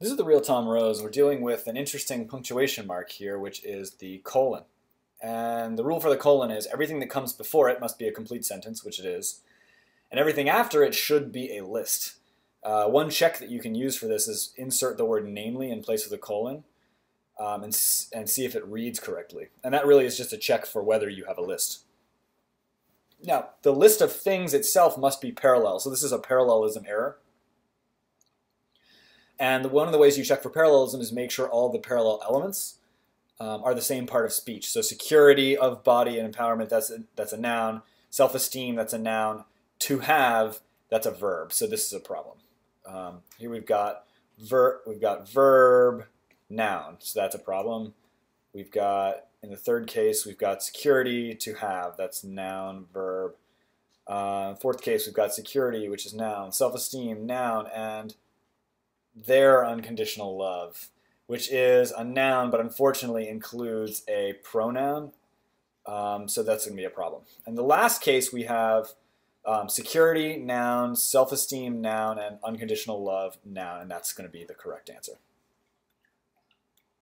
This is the real Tom Rose. We're dealing with an interesting punctuation mark here, which is the colon. And the rule for the colon is everything that comes before it must be a complete sentence, which it is, and everything after it should be a list. Uh, one check that you can use for this is insert the word namely in place of the colon um, and, and see if it reads correctly. And that really is just a check for whether you have a list. Now, the list of things itself must be parallel. So this is a parallelism error. And one of the ways you check for parallelism is make sure all the parallel elements um, are the same part of speech. So security of body and empowerment, that's a, that's a noun. Self-esteem, that's a noun. To have, that's a verb. So this is a problem. Um, here we've got ver we've got verb, noun. So that's a problem. We've got in the third case we've got security to have. That's noun, verb. Uh, fourth case we've got security, which is noun. Self-esteem, noun, and their unconditional love, which is a noun, but unfortunately includes a pronoun. Um, so that's going to be a problem. And the last case we have um, security, noun, self esteem, noun, and unconditional love, noun, and that's going to be the correct answer.